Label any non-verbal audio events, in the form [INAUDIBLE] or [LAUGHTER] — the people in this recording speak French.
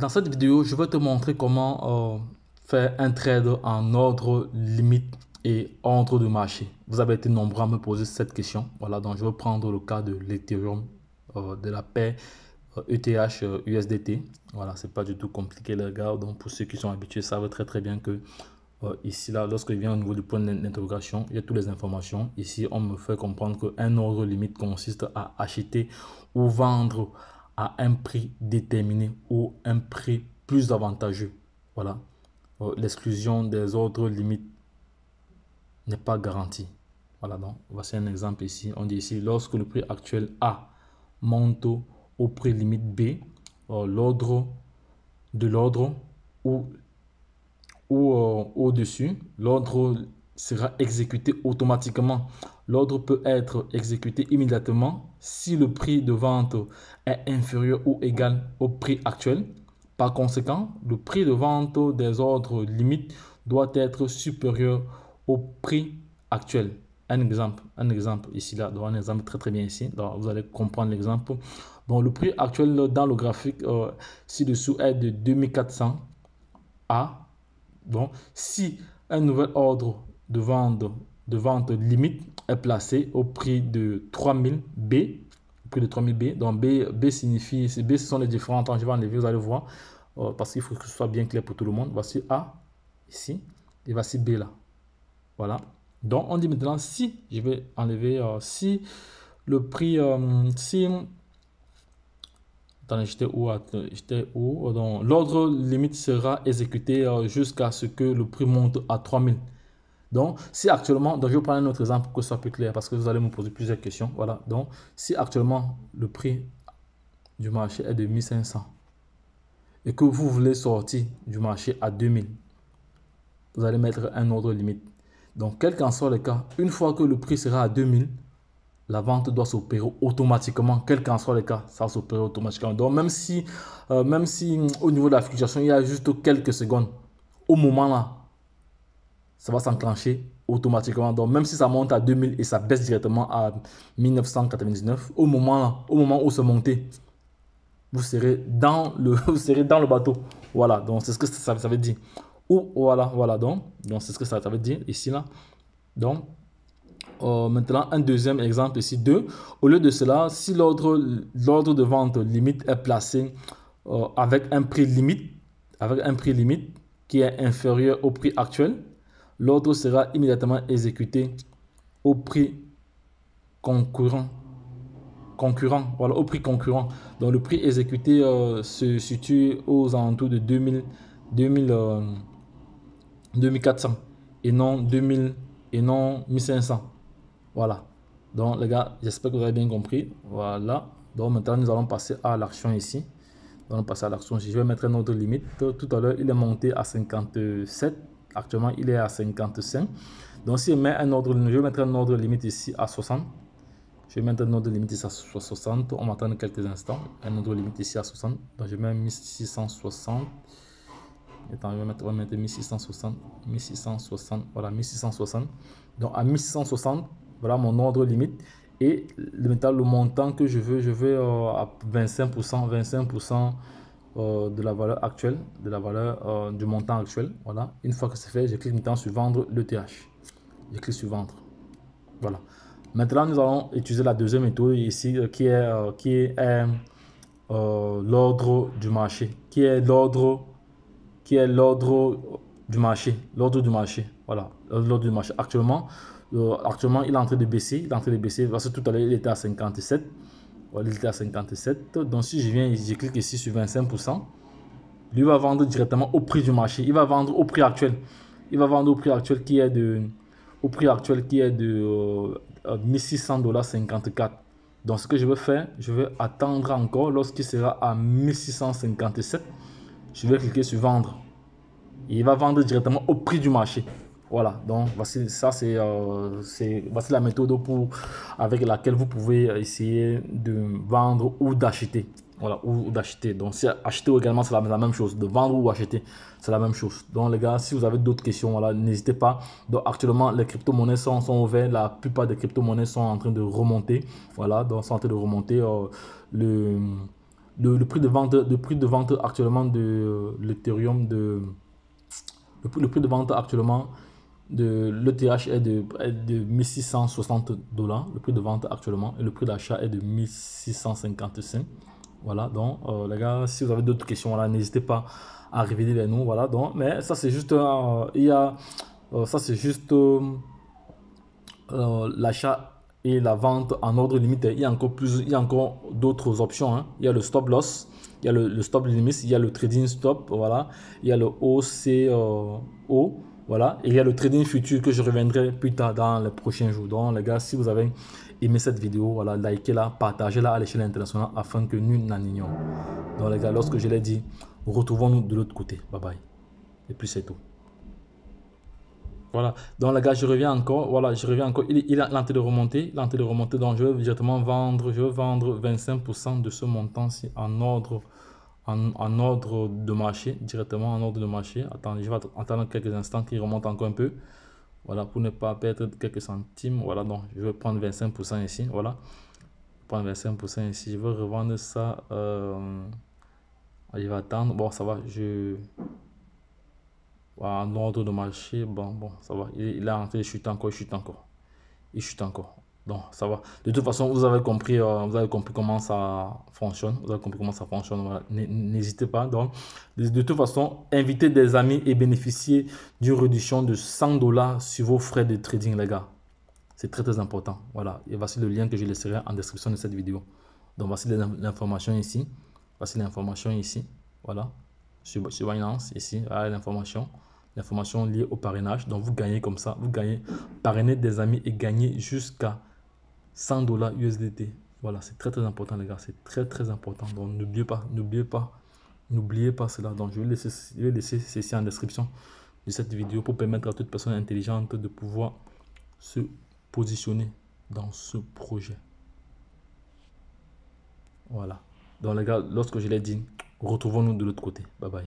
Dans cette vidéo, je vais te montrer comment euh, faire un trade en ordre limite et ordre de marché. Vous avez été nombreux à me poser cette question. Voilà, donc je vais prendre le cas de l'Ethereum, euh, de la paix ETH euh, USDT. Voilà, c'est pas du tout compliqué les gars. Donc pour ceux qui sont habitués, savent très très bien que ici là, lorsque je viens au niveau du point d'interrogation, il y a toutes les informations. Ici, on me fait comprendre qu'un ordre limite consiste à acheter ou vendre à un prix déterminé ou un prix plus avantageux. Voilà. Euh, l'exclusion des ordres limites n'est pas garantie. Voilà, donc voici un exemple ici. On dit ici, lorsque le prix actuel A monte au prix limite B, euh, l'ordre de l'ordre ou, ou euh, au-dessus, l'ordre sera exécuté automatiquement. L'ordre peut être exécuté immédiatement si le prix de vente est inférieur ou égal au prix actuel. Par conséquent, le prix de vente des ordres limites doit être supérieur au prix actuel. Un exemple, un exemple ici, là, un exemple très très bien ici. vous allez comprendre l'exemple. Bon, le prix actuel dans le graphique euh, ci-dessous est de 2400 A. Bon, si un nouvel ordre de vente, de vente limite est placé au prix de 3000 B, au prix de 3000 B. Donc B, B signifie, B ce sont les différents temps, je vais enlever, vous allez voir, euh, parce qu'il faut que ce soit bien clair pour tout le monde. Voici A ici et voici B là. Voilà. Donc on dit maintenant si, je vais enlever, euh, si le prix, euh, si j'étais où, j'étais où? Donc, l'ordre limite sera exécuté jusqu'à ce que le prix monte à 3000. Donc, si actuellement, donc je vais prendre un autre exemple pour que ce soit plus clair parce que vous allez me poser plusieurs questions. Voilà. Donc, si actuellement le prix du marché est de 1500 et que vous voulez sortir du marché à 2000, vous allez mettre un ordre limite. Donc, quel qu'en soit le cas, une fois que le prix sera à 2000, la vente doit s'opérer automatiquement, quel qu'en soit le cas, ça va s'opérer automatiquement. Donc, même si, euh, même si au niveau de la fluctuation, il y a juste quelques secondes, au moment là, ça va s'enclencher automatiquement. Donc, même si ça monte à 2000 et ça baisse directement à 1999, au moment, au moment où c'est monté, vous serez dans le, [LAUGHS] vous serez dans le bateau. Voilà, donc c'est ce que ça, ça, veut dire. Ou voilà, voilà, donc, donc c'est ce que ça, ça veut dire ici, là. Donc, euh, maintenant, un deuxième exemple ici, 2. Au lieu de cela, si l'ordre de vente limite est placé euh, avec un prix limite, avec un prix limite qui est inférieur au prix actuel, l'ordre sera immédiatement exécuté au prix concurrent. Concurrent, voilà, au prix concurrent. Donc le prix exécuté euh, se situe aux alentours de 2000, 2000 2400 et non 2000 et non 1500. Voilà. Donc les gars, j'espère que vous avez bien compris. Voilà. Donc maintenant nous allons passer à l'action ici. Nous allons passer à l'action. Je vais mettre une autre limite. Tout à l'heure, il est monté à 57 Actuellement, il est à 55. Donc, si je mets un ordre, je vais mettre un ordre limite ici à 60. Je vais mettre un ordre limite ici à 60. On m'attend quelques instants. Un ordre limite ici à 60. Donc, je mets 1660. Attends, je vais mettre, 1660. 1660. Voilà, 1660. Donc, à 1660, voilà mon ordre limite. Et le, le montant que je veux, je veux euh, à 25%. 25% euh, de la valeur actuelle, de la valeur euh, du montant actuel. Voilà. Une fois que c'est fait, je clique maintenant sur vendre l'ETH. Je clique sur vendre. Voilà. Maintenant, nous allons utiliser la deuxième méthode ici euh, qui est, qui est l'ordre du marché. Qui est l'ordre qui est l'ordre du marché. L'ordre du marché. Voilà. L'ordre du marché. Actuellement, actuellement, il est en train de baisser. Il est en train de baisser. Parce que tout à l'heure, il était à 57 il était à 57. Donc si je viens, je clique ici sur 25%, lui va vendre directement au prix du marché. Il va vendre au prix actuel. Il va vendre au prix actuel qui est de au prix actuel qui est de 1600 euh, dollars 54. Donc ce que je vais faire, je vais attendre encore lorsqu'il sera à 1657. Je vais cliquer sur vendre. il va vendre directement au prix du marché. Voilà, donc voici, ça c'est euh, voici la méthode pour, avec laquelle vous pouvez essayer de vendre ou d'acheter. Voilà, ou, d'acheter. Donc si acheter également c'est la, même chose, de vendre ou acheter, c'est la même chose. Donc les gars, si vous avez d'autres questions, voilà, n'hésitez pas. Donc actuellement les crypto-monnaies sont, sont ouvertes, la plupart des crypto-monnaies sont en train de remonter. Voilà, donc sont en train de remonter. Euh, le le, prix de vente, le prix de vente actuellement de l'Ethereum de le, prix de vente actuellement de l'ETH est de, de 1660 dollars, le prix de vente actuellement, et le prix d'achat est de 1655. Voilà, donc euh, les gars, si vous avez d'autres questions, voilà, n'hésitez pas à révéler les nous. Voilà, donc, mais ça c'est juste, euh, il y a, euh, ça c'est juste l'achat et la vente en ordre limité. Il y a encore plus, il y a encore d'autres options. Hein. Il y a le stop loss, il y a le, stop limit, il y a le trading stop, voilà. Il y a le OCO, voilà. Et il y a le trading futur que je reviendrai plus tard dans les prochains jours. Donc les gars, si vous avez aimé cette vidéo, voilà, likez-la, partagez-la à l'échelle internationale afin que nul n'en ignore. Donc les gars, lorsque je l'ai dit, retrouvons-nous de l'autre côté. Bye bye. Et puis c'est tout. Voilà, donc les gars, je reviens encore, voilà, je reviens encore, il, a l'entrée de remonter, l'entrée de remonter, donc je vais directement vendre, je vais vendre 25% de ce montant-ci en ordre, en, ordre de marché, directement en ordre de marché. Attendez, je vais attendre quelques instants qu'il remonte encore un peu, voilà, pour ne pas perdre quelques centimes, voilà, donc je vais prendre 25% ici, voilà, prendre 25% ici, je vais revendre ça, euh, je vais attendre, bon, ça va, je en ordre de marché, bon, bon, ça va. Il, en train de chuter encore, il chute encore. Il chute encore. Donc, ça va. De toute façon, vous avez compris, euh, vous avez compris comment ça fonctionne. Vous avez compris comment ça fonctionne. N'hésitez pas. Donc, de, toute façon, invitez des amis et bénéficiez d'une réduction de 100 dollars sur vos frais de trading, les gars. C'est très, très important. Voilà. Et voici le lien que je laisserai en description de cette vidéo. Donc, voici l'information ici. Voici l'information ici. Voilà. Sur, sur Binance, ici. Voilà l'information l'information liée au parrainage. Donc, vous gagnez comme ça, vous gagnez, parrainer des amis et gagner jusqu'à 100 dollars USDT. Voilà, c'est très très important les gars, c'est très très important. Donc, n'oubliez pas, n'oubliez pas, n'oubliez pas cela. Donc, je vais laisser, je vais laisser ceci en description de cette vidéo pour permettre à toute personne intelligente de pouvoir se positionner dans ce projet. Voilà. Donc les gars, lorsque je l'ai dit, retrouvons-nous de l'autre côté. Bye bye.